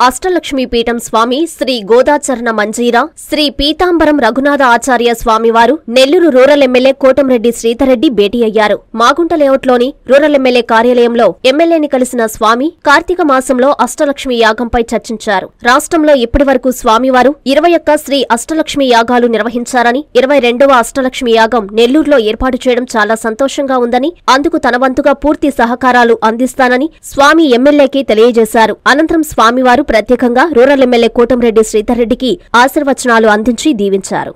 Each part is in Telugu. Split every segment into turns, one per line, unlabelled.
అష్టలక్ష్మీ పీఠం స్వామి శ్రీ గోదాచరణ మంజీరా శ్రీ పీతాంబరం రఘునాథ ఆచార్య స్వామివారు నెల్లూరు రూరల్ ఎమ్మెల్యే కోటంరెడ్డి శ్రీధర్రెడ్డి భేటీ అయ్యారు. మాగుంట లేఅవుట్లోని రూరల్ ఎమ్మెల్యే కార్యాలయంలో ఎమ్మెల్యేని కలిసిన స్వామి కార్తీక మాసంలో అష్టలక్ష్మి యాగంపై చర్చించారు. రాష్ట్రంలో ఇప్పటివరకు స్వామివారు ఇరవై ఒక్క శ్రీ అష్టలక్ష్మి యాగాలు నిర్వహించారని ఇరవై రెండవ అష్టలక్ష్మి యాగం నెల్లూరులో ఏర్పాటు చేయడం చాలా సంతోషంగా ఉందని అందుకు తన వంతుగా పూర్తి సహకారాలు అందిస్తానని స్వామి ఎమ్మెల్యేకి తెలియజేశారు. అనంతరం స్వామివారు ప్రత్యేకంగా రూరల్ ఎమ్మెల్యే కోటంరెడ్డి శ్రీధర్రెడ్డికి ఆశీర్వచనాలు అందించి దీవించారు.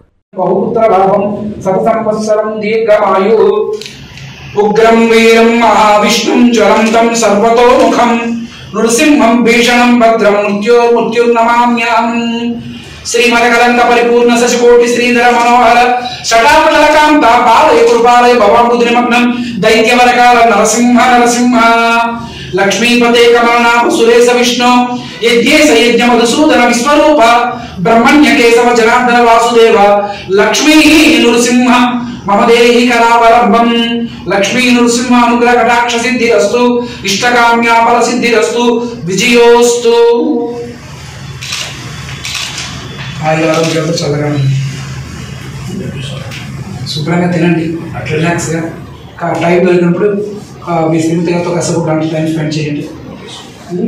ఉగ్రం వీరం మహావిష్ణుం జ్వలంతం సర్వతోముఖం. నృసింహం భీషణం భద్రం మృత్యో మృత్యుర్నమామ్యాం శ్రీమదకలంక పరిపూర్ణ శశికోటి శ్రీధర మనోహర. షటాపటలకాంత బాలయ కృపాలయ భవాంబుద్రిమగ్నం దైత్యవరకాల నరసింహ నరసింహ. లక్ష్మీపతే కమలనామ సురేశ విష్ణు యజ్ఞేశ యజ్ఞ మధుసూదన విశ్వరూప బ్రహ్మణ్య కేశవ జనార్దన వాసుదేవ లక్ష్మీ నృసింహ మమ దేహి కరావలంబం లక్ష్మీ నృసింహ అనుగ్రహ కటాక్ష సిద్ధిరస్తు ఇష్టకామ్యాఫల సిద్ధిరస్తు విజయోస్తు ఆయుర ఆరోగ్యాలతో చల్లగా శుభ్రంగా తినండి. అట్లా రిలాక్స్గా. టైం దొరికినప్పుడు మీ స్నేహితులతో కాసేపు గంట టైం స్పెండ్ చేయండి.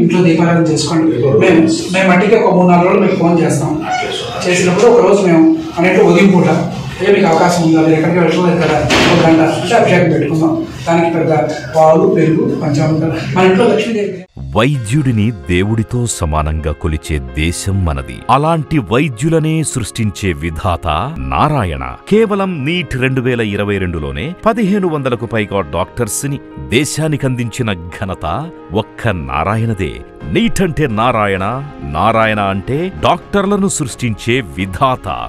ఇంట్లో దీపారాధన చేసుకోండి. మేము మేము మట్టికి ఒక మూడు నాలుగు రోజులు మీకు ఫోన్ చేస్తాం. చేసినప్పుడు ఒక రోజు మేము అన్నింటిలో ఉదయం పూట ఏ మీకు అవకాశం ఉందా? మీరు ఎక్కడికి వెళ్ళడం కదా? ఒక గంట. అంటే అభిషేకం పెట్టుకుందాం. దానికి పెద్ద పాలు పెరుగు పంచామృతం మన ఇంట్లో లక్ష్మీదేవి.
వైద్యుడిని దేవుడితో సమానంగా కొలిచే దేశం మనది. అలాంటి వైద్యులనే సృష్టించే విధాత నారాయణ. కేవలం నీట్ రెండు వేల ఇరవై రెండులోనే పదిహేను వందలకు పైగా డాక్టర్స్ని దేశానికందించిన ఘనత ఒక్క నారాయణదే. నీట్ అంటే నారాయణ నారాయణ అంటే డాక్టర్లను సృష్టించే విధాత.